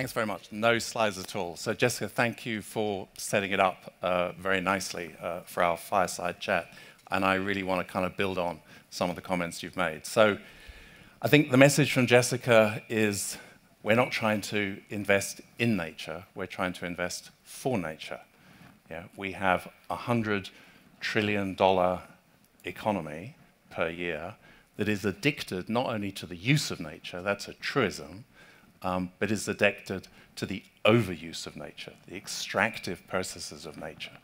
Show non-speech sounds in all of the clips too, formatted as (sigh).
thanks very much. No slides at all. So Jessica, thank you for setting it up uh, very nicely uh, for our fireside chat. And I really want to kind of build on some of the comments you've made. So I think the message from Jessica is we're not trying to invest in nature, we're trying to invest for nature. Yeah, we have a $100 trillion economy per year that is addicted not only to the use of nature, that's a truism, um, but is addicted to the overuse of nature, the extractive processes of nature.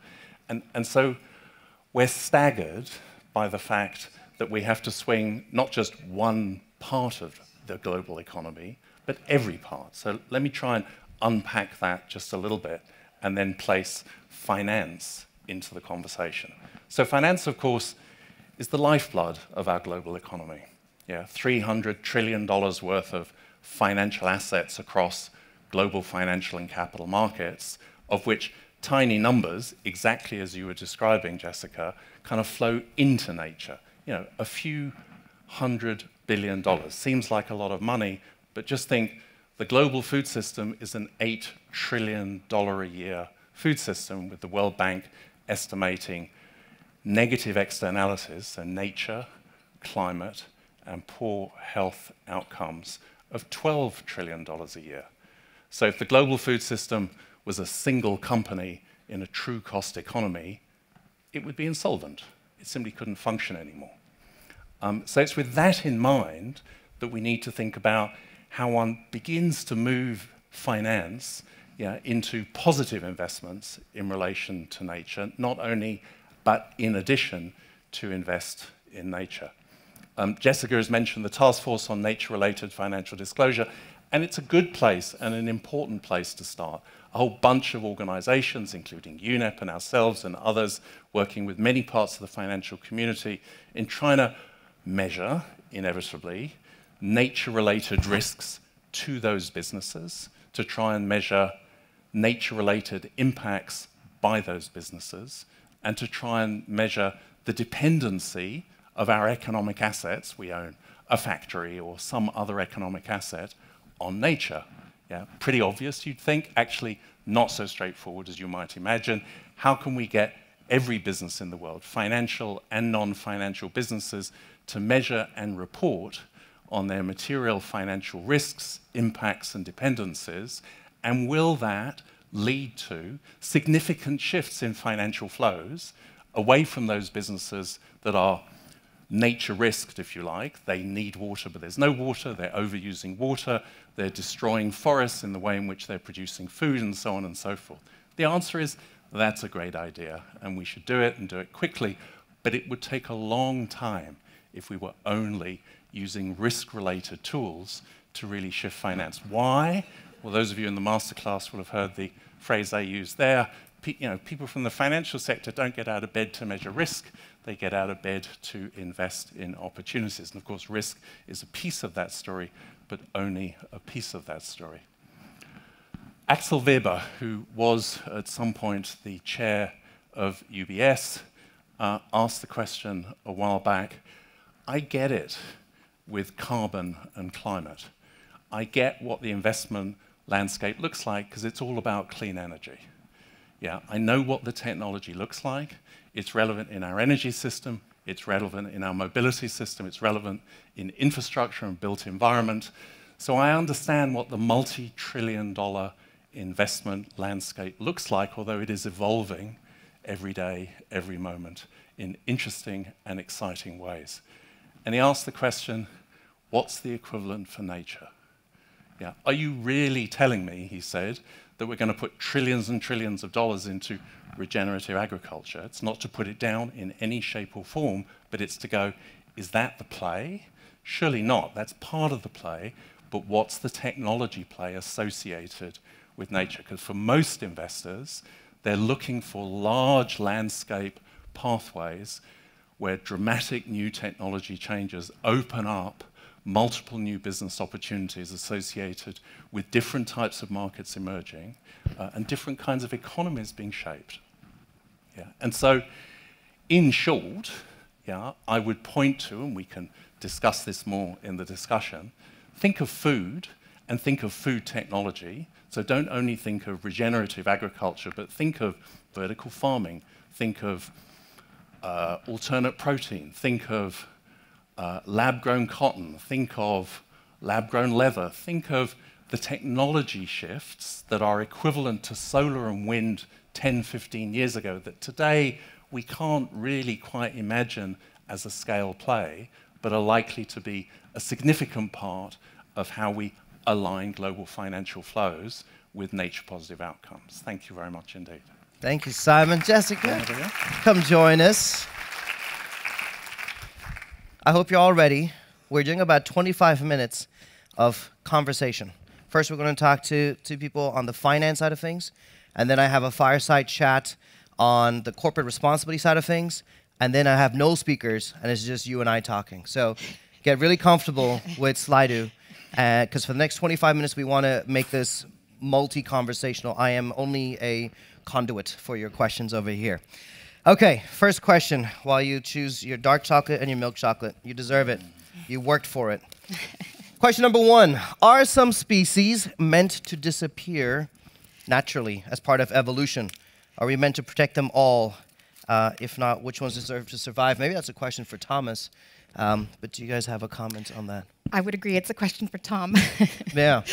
And, and so we're staggered by the fact that we have to swing not just one part of the global economy, but every part. So let me try and unpack that just a little bit and then place finance into the conversation. So finance, of course, is the lifeblood of our global economy. Yeah, $300 trillion worth of financial assets across global financial and capital markets, of which tiny numbers, exactly as you were describing, Jessica, kind of flow into nature. You know, a few hundred billion dollars. Seems like a lot of money, but just think the global food system is an $8 trillion a year food system, with the World Bank estimating negative externalities, so nature, climate, and poor health outcomes of $12 trillion a year. So if the global food system was a single company in a true cost economy, it would be insolvent. It simply couldn't function anymore. Um, so it's with that in mind that we need to think about how one begins to move finance yeah, into positive investments in relation to nature, not only, but in addition to invest in nature. Um, Jessica has mentioned the Task Force on Nature-Related Financial Disclosure, and it's a good place and an important place to start. A whole bunch of organizations, including UNEP and ourselves and others, working with many parts of the financial community in trying to measure, inevitably, nature-related risks to those businesses, to try and measure nature-related impacts by those businesses, and to try and measure the dependency of our economic assets, we own a factory or some other economic asset, on nature. Yeah, pretty obvious, you'd think. Actually, not so straightforward as you might imagine. How can we get every business in the world, financial and non financial businesses, to measure and report on their material financial risks, impacts, and dependencies? And will that lead to significant shifts in financial flows away from those businesses that are nature risked, if you like. They need water, but there's no water. They're overusing water. They're destroying forests in the way in which they're producing food, and so on and so forth. The answer is that's a great idea, and we should do it and do it quickly, but it would take a long time if we were only using risk related tools to really shift finance. Why? Well, those of you in the masterclass will have heard the phrase I used there. Pe you know, people from the financial sector don't get out of bed to measure risk they get out of bed to invest in opportunities. And of course, risk is a piece of that story, but only a piece of that story. Axel Weber, who was at some point the chair of UBS, uh, asked the question a while back I get it with carbon and climate. I get what the investment landscape looks like because it's all about clean energy. Yeah, I know what the technology looks like. It's relevant in our energy system, it's relevant in our mobility system, it's relevant in infrastructure and built environment. So I understand what the multi trillion dollar investment landscape looks like, although it is evolving every day, every moment, in interesting and exciting ways. And he asked the question what's the equivalent for nature? Yeah. Are you really telling me, he said, that we're going to put trillions and trillions of dollars into regenerative agriculture. It's not to put it down in any shape or form, but it's to go, is that the play? Surely not. That's part of the play, but what's the technology play associated with nature? Because for most investors, they're looking for large landscape pathways where dramatic new technology changes open up multiple new business opportunities associated with different types of markets emerging uh, and different kinds of economies being shaped. Yeah. And so, in short, yeah, I would point to, and we can discuss this more in the discussion, think of food and think of food technology. So don't only think of regenerative agriculture, but think of vertical farming, think of uh, alternate protein, think of uh, lab grown cotton, think of lab grown leather, think of the technology shifts that are equivalent to solar and wind 10, 15 years ago that today we can't really quite imagine as a scale play, but are likely to be a significant part of how we align global financial flows with nature positive outcomes. Thank you very much indeed. Thank you, Simon. Jessica, come join us. I hope you're all ready. We're doing about 25 minutes of conversation. First, we're going to talk to, to people on the finance side of things, and then I have a fireside chat on the corporate responsibility side of things, and then I have no speakers, and it's just you and I talking. So get really comfortable (laughs) with Slido, because uh, for the next 25 minutes, we want to make this multi-conversational. I am only a conduit for your questions over here. Okay, first question. While you choose your dark chocolate and your milk chocolate, you deserve it. You worked for it. (laughs) question number one Are some species meant to disappear naturally as part of evolution? Are we meant to protect them all? Uh, if not, which ones deserve to survive? Maybe that's a question for Thomas. Um, but do you guys have a comment on that? I would agree. It's a question for Tom. (laughs) yeah.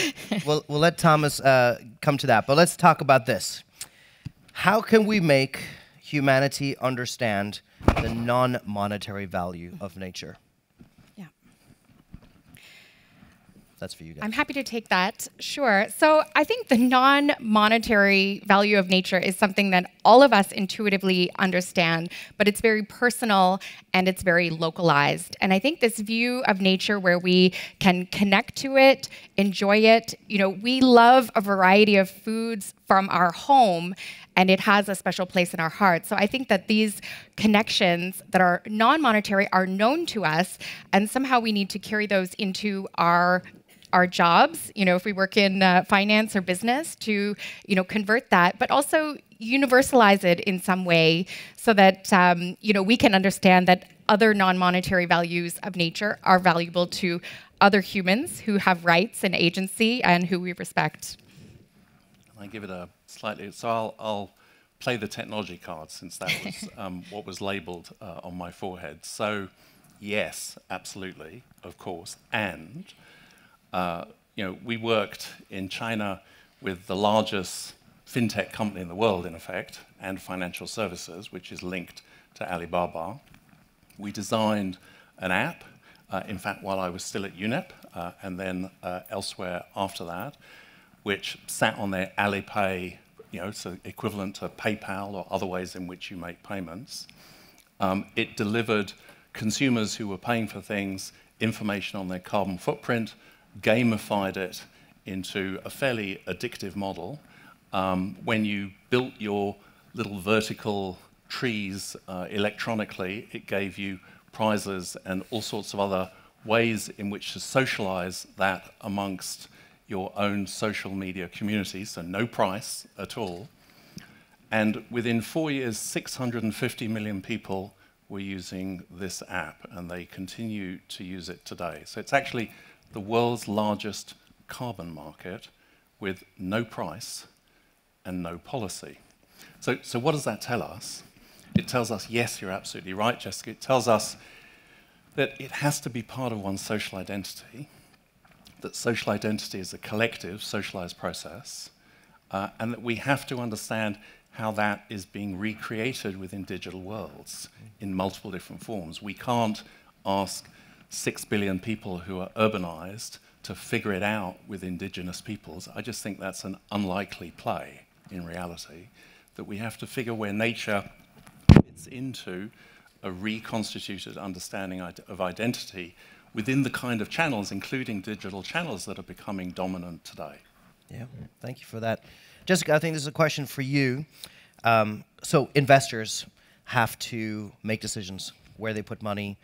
Well, we'll let Thomas uh, come to that. But let's talk about this. How can we make humanity understand the non monetary value of nature? That's for you guys. I'm happy to take that. Sure. So I think the non monetary value of nature is something that all of us intuitively understand, but it's very personal and it's very localized. And I think this view of nature where we can connect to it, enjoy it, you know, we love a variety of foods from our home and it has a special place in our heart. So I think that these connections that are non monetary are known to us, and somehow we need to carry those into our our jobs, you know, if we work in uh, finance or business, to, you know, convert that, but also universalize it in some way so that, um, you know, we can understand that other non-monetary values of nature are valuable to other humans who have rights and agency and who we respect. I give it a slightly, so I'll, I'll play the technology card since that was (laughs) um, what was labeled uh, on my forehead. So yes, absolutely, of course, and uh, you know, we worked in China with the largest fintech company in the world, in effect, and financial services, which is linked to Alibaba. We designed an app, uh, in fact, while I was still at UNEP, uh, and then uh, elsewhere after that, which sat on their Alipay, you know, so equivalent to PayPal or other ways in which you make payments. Um, it delivered consumers who were paying for things information on their carbon footprint, gamified it into a fairly addictive model. Um, when you built your little vertical trees uh, electronically, it gave you prizes and all sorts of other ways in which to socialize that amongst your own social media community, so no price at all. And within four years, 650 million people were using this app, and they continue to use it today. So it's actually the world's largest carbon market with no price and no policy. So, so what does that tell us? It tells us, yes, you're absolutely right, Jessica. It tells us that it has to be part of one's social identity, that social identity is a collective, socialized process, uh, and that we have to understand how that is being recreated within digital worlds in multiple different forms. We can't ask six billion people who are urbanized to figure it out with indigenous peoples, I just think that's an unlikely play in reality. That we have to figure where nature fits into a reconstituted understanding of identity within the kind of channels, including digital channels, that are becoming dominant today. Yeah, thank you for that. Jessica, I think this is a question for you. Um, so, investors have to make decisions where they put money,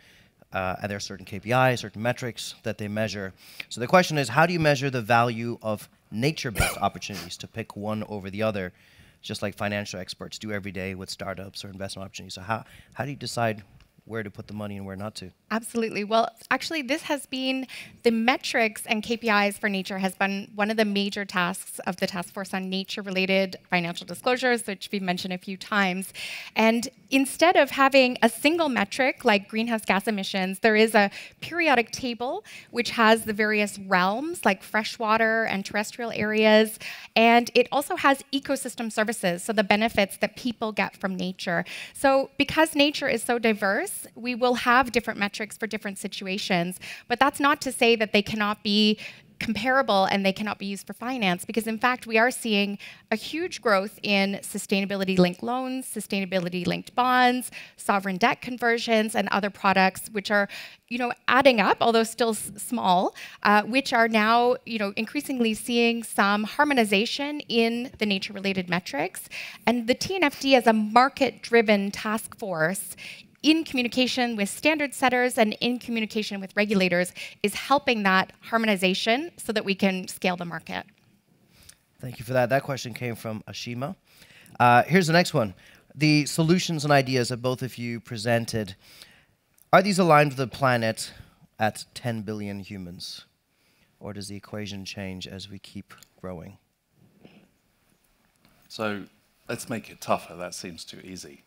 uh, and there are certain KPIs, certain metrics that they measure. So the question is, how do you measure the value of nature-based (coughs) opportunities to pick one over the other, just like financial experts do every day with startups or investment opportunities? So how, how do you decide where to put the money and where not to. Absolutely. Well, actually, this has been the metrics and KPIs for nature has been one of the major tasks of the Task Force on Nature related financial disclosures, which we've mentioned a few times. And instead of having a single metric like greenhouse gas emissions, there is a periodic table which has the various realms like freshwater and terrestrial areas. And it also has ecosystem services, so the benefits that people get from nature. So, because nature is so diverse, we will have different metrics for different situations. But that's not to say that they cannot be comparable and they cannot be used for finance because in fact we are seeing a huge growth in sustainability linked loans sustainability linked bonds sovereign debt conversions and other products which are you know adding up although still small uh, which are now you know increasingly seeing some harmonization in the nature related metrics and the tnfd as a market driven task force in communication with standard setters and in communication with regulators is helping that harmonization so that we can scale the market. Thank you for that. That question came from Ashima. Uh, here's the next one. The solutions and ideas that both of you presented, are these aligned with the planet at 10 billion humans? Or does the equation change as we keep growing? So let's make it tougher. That seems too easy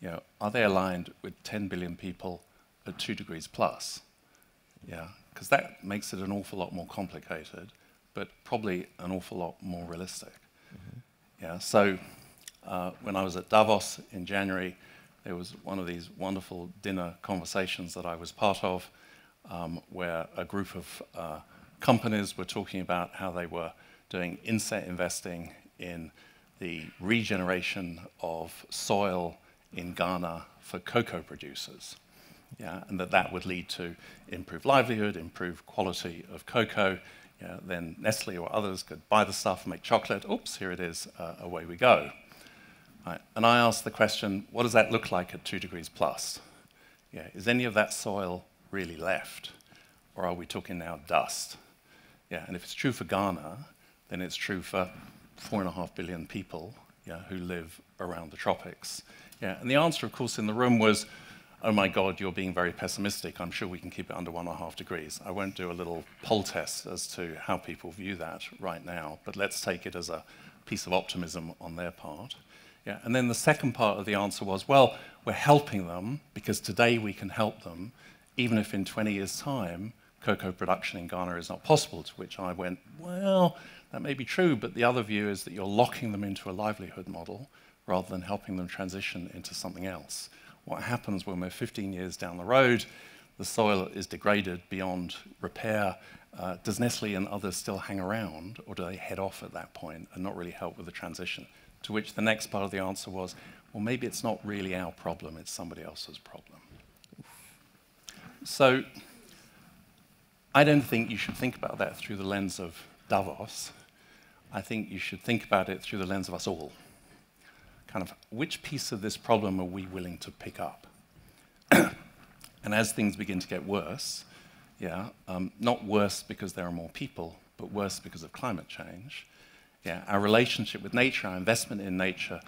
you know, are they aligned with 10 billion people at two degrees plus? Yeah, because that makes it an awful lot more complicated, but probably an awful lot more realistic. Mm-hmm. Yeah, so uh, when I was at Davos in January, there was one of these wonderful dinner conversations that I was part of, um, where a group of uh, companies were talking about how they were doing inset investing in the regeneration of soil in Ghana for cocoa producers. Yeah, and that that would lead to improved livelihood, improved quality of cocoa. Yeah, then Nestle or others could buy the stuff, make chocolate. Oops, here it is. Uh, away we go. Right. And I asked the question, what does that look like at two degrees plus? Yeah, is any of that soil really left, or are we talking now dust? Yeah, and if it's true for Ghana, then it's true for four and a half billion people yeah, who live around the tropics. Yeah, and the answer, of course, in the room was, oh my God, you're being very pessimistic. I'm sure we can keep it under one and a half degrees. I won't do a little poll test as to how people view that right now, but let's take it as a piece of optimism on their part. Yeah, and then the second part of the answer was, well, we're helping them because today we can help them, even if in 20 years' time cocoa production in Ghana is not possible. To which I went, well, that may be true, but the other view is that you're locking them into a livelihood model rather than helping them transition into something else. What happens when we're 15 years down the road, the soil is degraded beyond repair. Uh, does Nestle and others still hang around, or do they head off at that point and not really help with the transition? To which the next part of the answer was, well, maybe it's not really our problem, it's somebody else's problem. So I don't think you should think about that through the lens of Davos. I think you should think about it through the lens of us all kind of which piece of this problem are we willing to pick up? (clears throat) and as things begin to get worse, yeah, um, not worse because there are more people, but worse because of climate change, yeah, our relationship with nature, our investment in nature,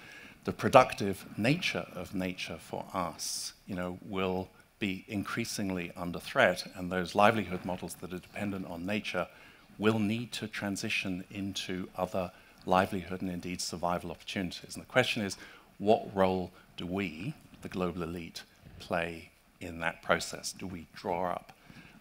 the productive nature of nature for us, you know, will be increasingly under threat, and those livelihood models that are dependent on nature will need to transition into other livelihood and indeed survival opportunities. And the question is, what role do we, the global elite, play in that process? Do we draw up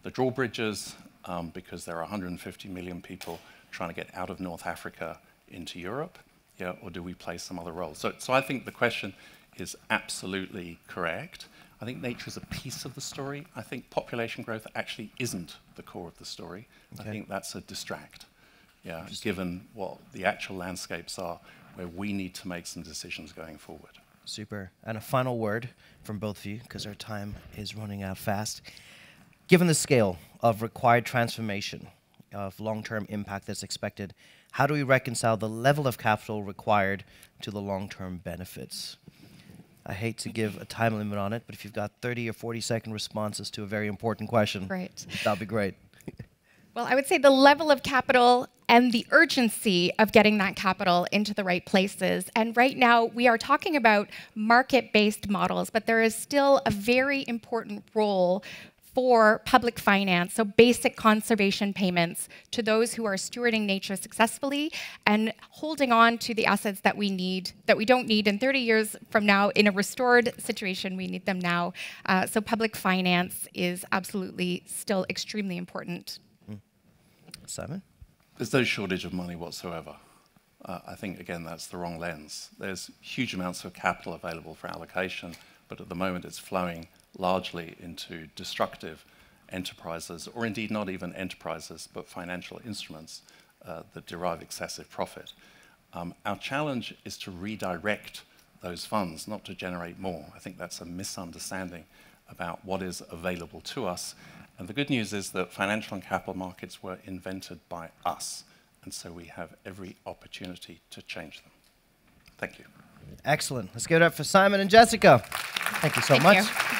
the drawbridges um, because there are 150 million people trying to get out of North Africa into Europe? Yeah, or do we play some other role? So, so I think the question is absolutely correct. I think nature is a piece of the story. I think population growth actually isn't the core of the story. Okay. I think that's a distract yeah, given what the actual landscapes are where we need to make some decisions going forward. Super. And a final word from both of you, because our time is running out fast. Given the scale of required transformation, of long term impact that's expected, how do we reconcile the level of capital required to the long term benefits? I hate to give a time limit on it, but if you've got 30 or 40 second responses to a very important question, right. that'd be great. Well, I would say the level of capital and the urgency of getting that capital into the right places. And right now, we are talking about market based models, but there is still a very important role for public finance, so basic conservation payments to those who are stewarding nature successfully and holding on to the assets that we need, that we don't need in 30 years from now in a restored situation, we need them now. Uh, so public finance is absolutely still extremely important. Simon? There's no shortage of money whatsoever. Uh, I think, again, that's the wrong lens. There's huge amounts of capital available for allocation, but at the moment it's flowing largely into destructive enterprises, or indeed not even enterprises, but financial instruments uh, that derive excessive profit. Um, our challenge is to redirect those funds, not to generate more. I think that's a misunderstanding about what is available to us. And the good news is that financial and capital markets were invented by us, and so we have every opportunity to change them. Thank you. Excellent. Let's give it up for Simon and Jessica. Thank you so Thank much. You.